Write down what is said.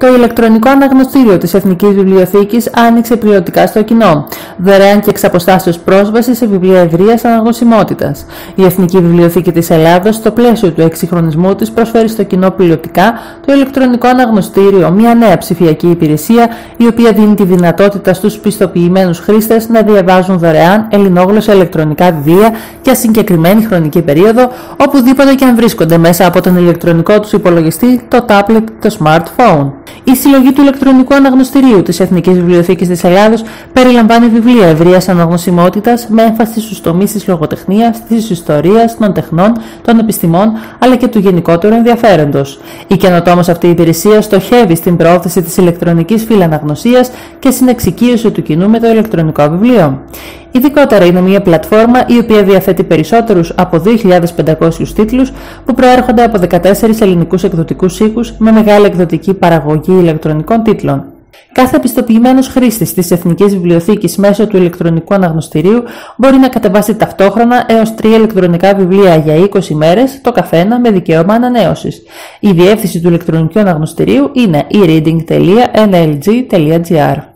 Το ηλεκτρονικό αναγνωστήριο της Εθνικής Βιβλιοθήκης άνοιξε πληρωτικά στο κοινό, δωρεάν και εξ αποστάσεως πρόσβαση σε βιβλία ευρείας αναγνωσιμότητας. Η Εθνική Βιβλιοθήκη της Ελλάδος, στο πλαίσιο του εξυγχρονισμού της, προσφέρει στο κοινό πληρωτικά το ηλεκτρονικό αναγνωστήριο, μια νέα ψηφιακή υπηρεσία, η οποία δίνει τη δυνατότητα στους πιστοποιημένους χρήστες να διαβάζουν δωρεάν ελληνόγλωσσα ηλεκτρονικά βιβλία για συγκεκριμένη χρονική περίοδο, οπουδήποτε και αν βρίσκονται μέσα από τον ηλεκτρονικό τους υπολογιστή, το tablet, το smartphone. Η συλλογή του ηλεκτρονικού αναγνωστηρίου της Εθνικής Βιβλιοθήκης της Ελλάδος περιλαμβάνει βιβλία ευρείας αναγνωσιμότητας με έμφαση στους τομείς της λογοτεχνίας, της ιστορίας, των τεχνών, των επιστημών αλλά και του γενικότερου ενδιαφέροντος. Η καινοτόμως αυτή η υπηρεσία στοχεύει στην προώθηση της ηλεκτρονικής φύλαναγνωσία και στην εξοικείωση του κοινού με το ηλεκτρονικό βιβλίο. Ειδικότερα είναι μια πλατφόρμα η οποία διαθέτει περισσότερους από 2.500 τίτλους που προέρχονται από 14 ελληνικούς εκδοτικούς οίκους με μεγάλη εκδοτική παραγωγή ηλεκτρονικών τίτλων. Κάθε επιστοποιημένος χρήστης της Εθνικής Βιβλιοθήκης μέσω του ηλεκτρονικού αναγνωστηρίου μπορεί να κατεβάσει ταυτόχρονα έως 3 ηλεκτρονικά βιβλία για 20 μέρες, το καθένα με δικαίωμα ανανέωσης. Η διεύθυνση του ηλεκτρονικού αναγνωστηρίου είναι e-reading.nlg.gr.